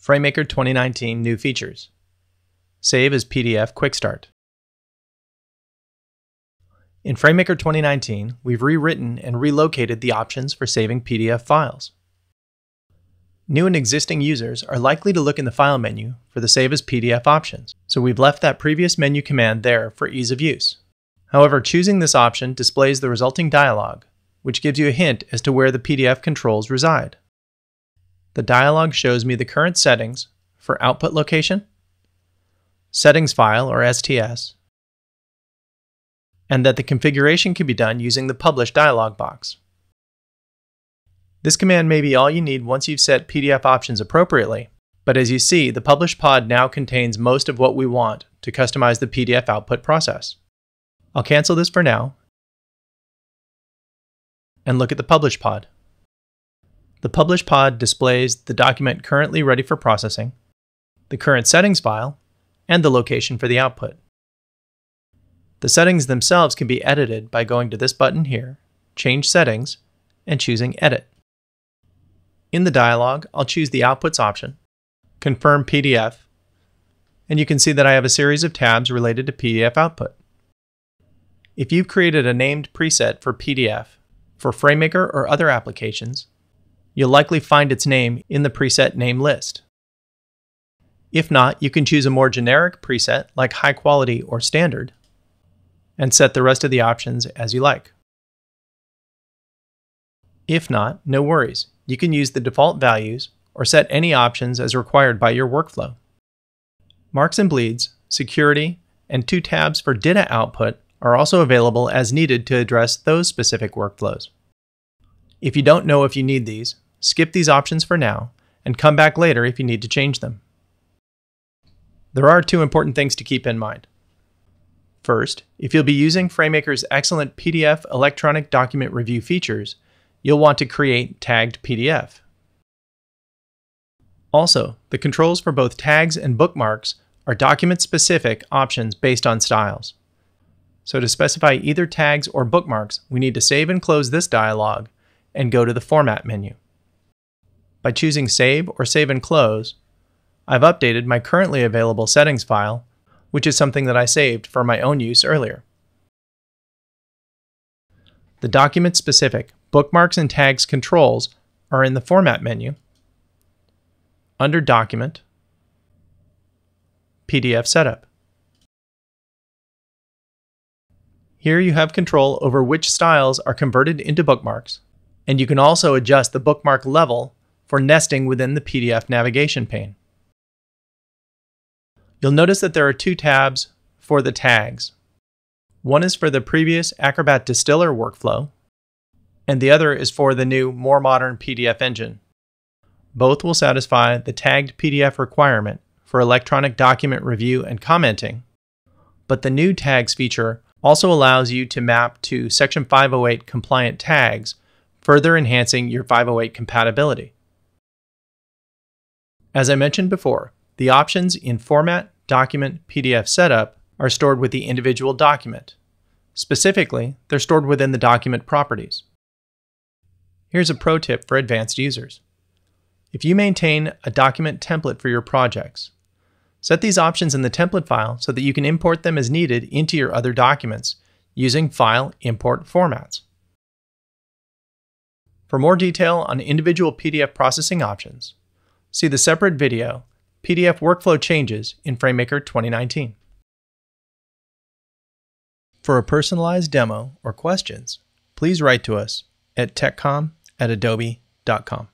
FrameMaker 2019 New Features. Save as PDF Quick Start. In FrameMaker 2019, we've rewritten and relocated the options for saving PDF files. New and existing users are likely to look in the File menu for the Save as PDF options, so we've left that previous menu command there for ease of use. However, choosing this option displays the resulting dialog, which gives you a hint as to where the PDF controls reside. The dialog shows me the current settings for output location, settings file or STS, and that the configuration can be done using the Publish dialog box. This command may be all you need once you've set PDF options appropriately, but as you see, the Publish pod now contains most of what we want to customize the PDF output process. I'll cancel this for now and look at the Publish pod. The Publish pod displays the document currently ready for processing, the current settings file, and the location for the output. The settings themselves can be edited by going to this button here, Change Settings, and choosing Edit. In the dialog, I'll choose the Outputs option, Confirm PDF, and you can see that I have a series of tabs related to PDF output. If you've created a named preset for PDF for FrameMaker or other applications, you'll likely find its name in the preset name list. If not, you can choose a more generic preset like High Quality or Standard, and set the rest of the options as you like. If not, no worries. You can use the default values or set any options as required by your workflow. Marks and bleeds, security, and two tabs for data output are also available as needed to address those specific workflows. If you don't know if you need these, skip these options for now and come back later if you need to change them. There are two important things to keep in mind. First, if you'll be using FrameMaker's excellent PDF electronic document review features, you'll want to create tagged PDF. Also, the controls for both tags and bookmarks are document-specific options based on styles. So to specify either tags or bookmarks, we need to save and close this dialog and go to the Format menu. By choosing Save or Save and Close, I've updated my currently available settings file, which is something that I saved for my own use earlier. The document-specific bookmarks and tags controls are in the Format menu, under Document, PDF Setup. Here you have control over which styles are converted into bookmarks, and you can also adjust the bookmark level for nesting within the PDF navigation pane. You'll notice that there are two tabs for the tags. One is for the previous Acrobat Distiller workflow, and the other is for the new, more modern PDF engine. Both will satisfy the tagged PDF requirement for electronic document review and commenting, but the new tags feature also allows you to map to Section 508 compliant tags, further enhancing your 508 compatibility. As I mentioned before, the options in Format, Document, PDF Setup are stored with the individual document. Specifically, they're stored within the document properties. Here's a pro tip for advanced users. If you maintain a document template for your projects, set these options in the template file so that you can import them as needed into your other documents using file import formats. For more detail on individual PDF processing options, See the separate video, PDF Workflow Changes in FrameMaker 2019. For a personalized demo or questions, please write to us at techcom at adobe.com.